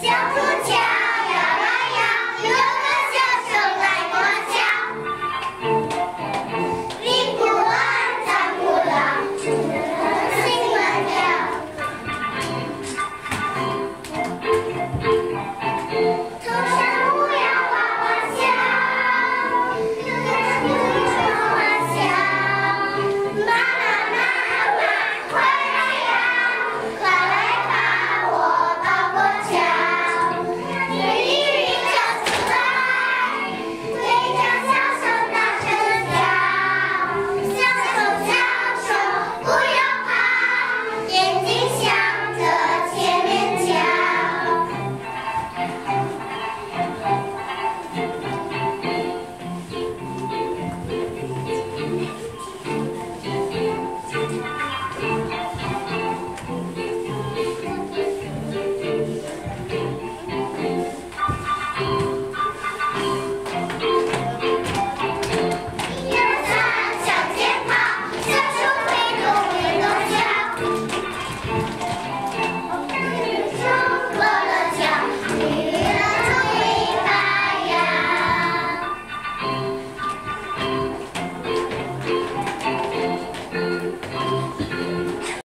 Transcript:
小猪